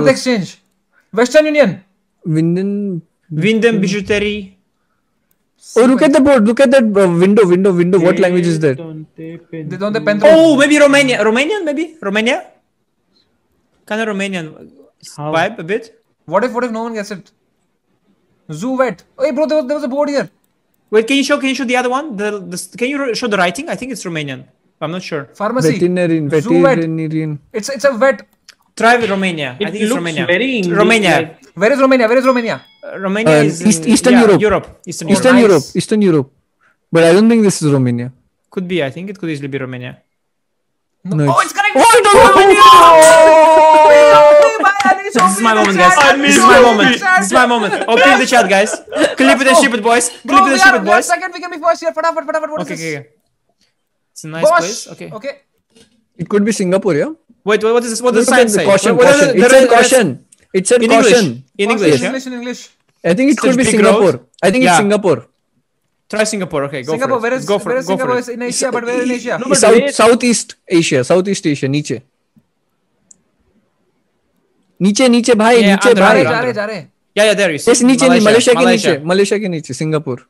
Bharat Exchange. Western Union. Winden. Winden Bijouterie. Oh, look at the board. Look at that uh, window. Window. Window. What language is that? They don't the pen through. Oh, maybe Romania. Romanian, maybe? Romania? Kind of Romanian How? vibe a bit. What if what if no one gets it? Zoo vet. Hey bro, there was, there was a board here. Wait, can you show? Can you show the other one? The, the can you show the writing? I think it's Romanian. I'm not sure. Pharmacy. Veterinarian. Zoo vet. It's it's a vet. Try with Romania. It I think it's Romania. very English, Romania. like- Where is Romania? Where is Romania? Uh, Romania Uh, is in- East- Eastern yeah, Europe. Europe. Eastern, Eastern Europe. Europe. Eastern Europe. But I don't think this is Romania. Could be. I think it could easily be Romania. No, oh, it's- it's correct. Oh, it was This is my moment, guys. This is my moment. This is my moment. Open the chat, guys. Clip it and ship it, boys. Clip it and ship it, boys. second. We can be first here. Fatafat, fatafat. What is Okay, this? okay, okay. It's a nice place. Okay. Okay. It could be Singapore, yeah? Wait, what what is this? What does the Look sign at the say? Caution, What- what caution. is It the- said the- caution. It said In caution. English. In First English. yeah? English in English. I think it could Such be big Singapore. road. I think Yeah. it's Singapore. Try Singapore. Okay, go Singapore. for Where it. is go for where it. is Go for Singapore? it. It's in Asia, but where in Asia? No, but South wait. Southeast Asia. Southeast Asia. नीचे. नीचे नीचे भाई Yeah, नीचे under, जा भाई. रहे under, जा रहे under. जा रहे. Yeah, yeah, there you see. Yes, नीचे नहीं Malaysia, मलेशिया के Malaysia. नीचे मलेशिया के नीचे Singapore.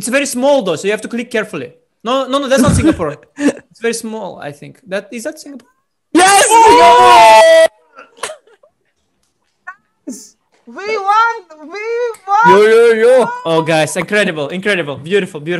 It's very small though, so you have to click carefully. No, no, no, that's not Singapore. it's very small, I think. That is that Singapore? Yes! We won! We won! Yo yo yo. Oh, guys, incredible, incredible, beautiful, beautiful.